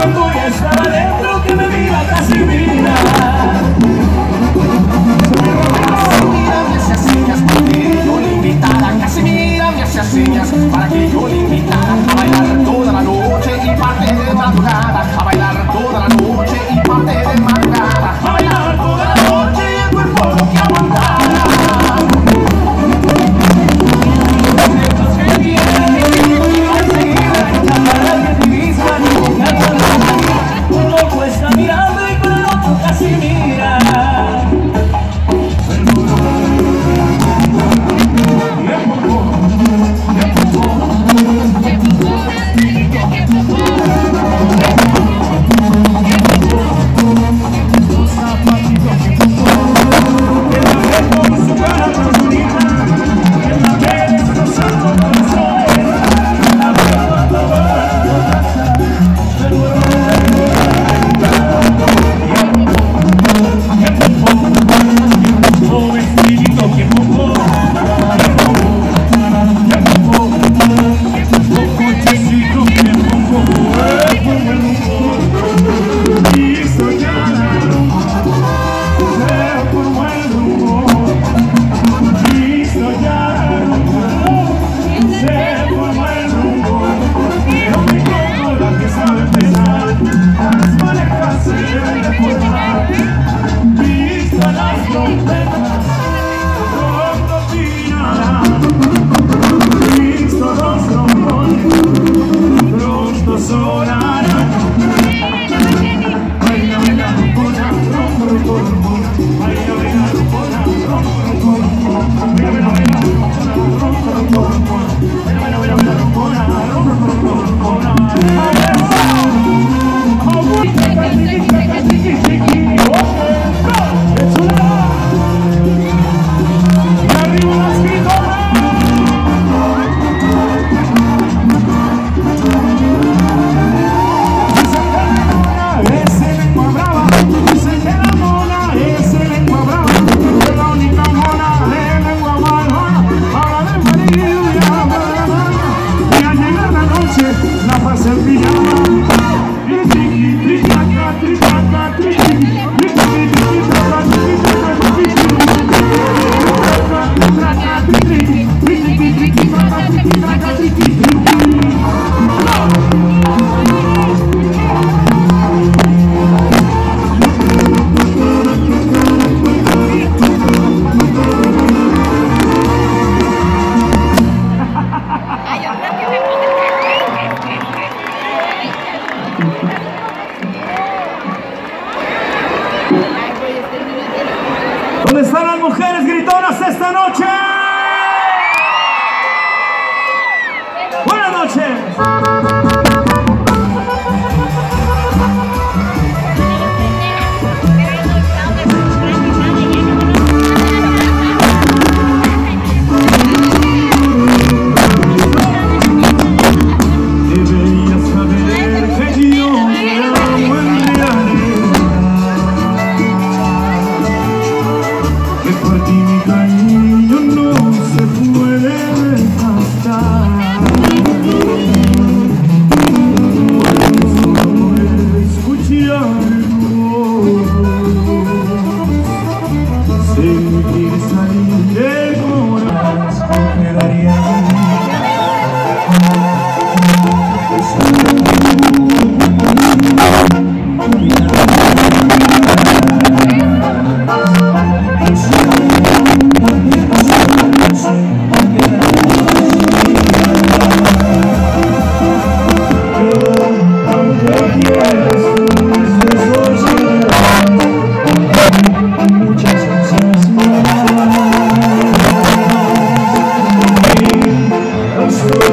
cuando ya estaba dentro que me mira casi mira.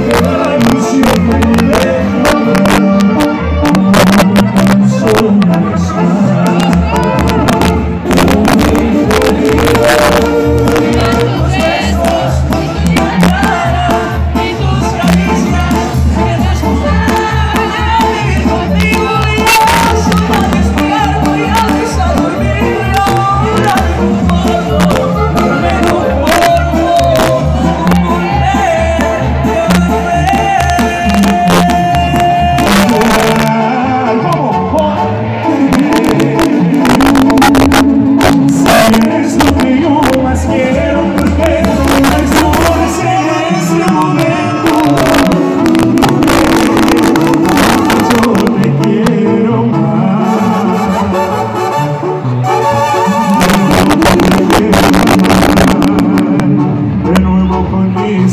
我来不及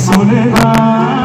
सुनना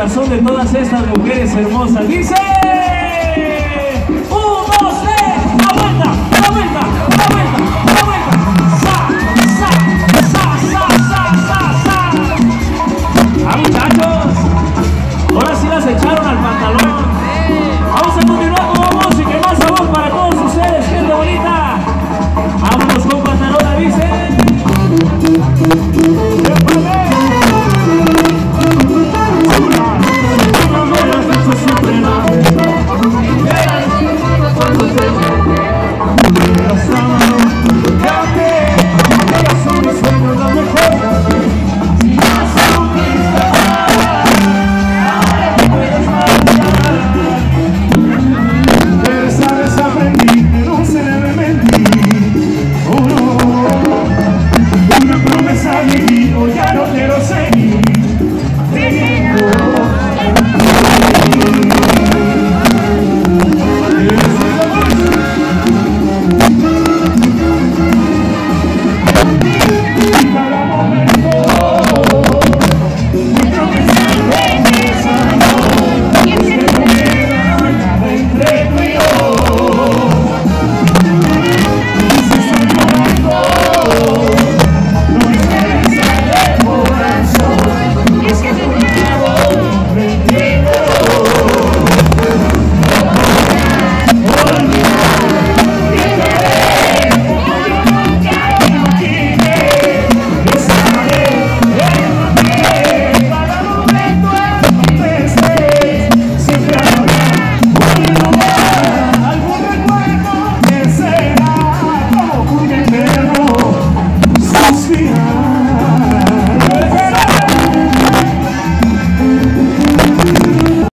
corazón de todas estas mujeres hermosas. Dice.